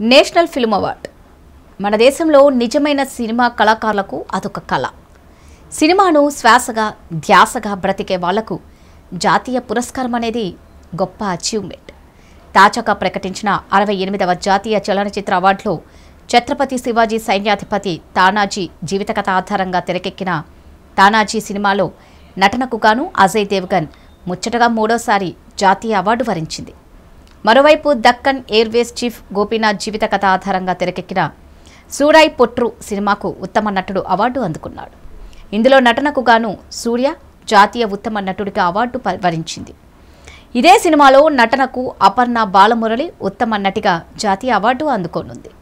National film award. మన దేశంలో నిజమైన సినిమా కళాకారులకు అదొక కళ. సినిమాను శ్వాసగా ధ్యాసగా బ్రతికే వాళ్ళకు జాతీయ పురస్కారం అనేది గొప్ప అచీవ్మెంట్ తాజాగా ప్రకటించిన అరవై ఎనిమిదవ జాతీయ చలనచిత్ర అవార్డులో ఛత్రపతి శివాజీ సైన్యాధిపతి తానాజీ జీవితకథ ఆధారంగా తెరకెక్కిన తానాజీ సినిమాలో నటనకు గాను అజయ్ దేవ్గన్ ముచ్చటగా మూడోసారి జాతీయ అవార్డు వరించింది. మరోవైపు దక్కన్ ఎయిర్వేస్ చీఫ్ గోపీనాథ్ జీవిత కథ ఆధారంగా తెరకెక్కిన సూడాయ్ పొట్రు సినిమాకు ఉత్తమ నటుడు అవార్డు అందుకున్నాడు. ఇందులో నటనకు గాను సూర్య జాతీయ ఉత్తమ నటుడిగా అవార్డు వరించింది ఇదే సినిమాలో నటనకు అపర్ణ బాలమురళి ఉత్తమ నటిగా జాతీయ అవార్డు అందుకోనుంది.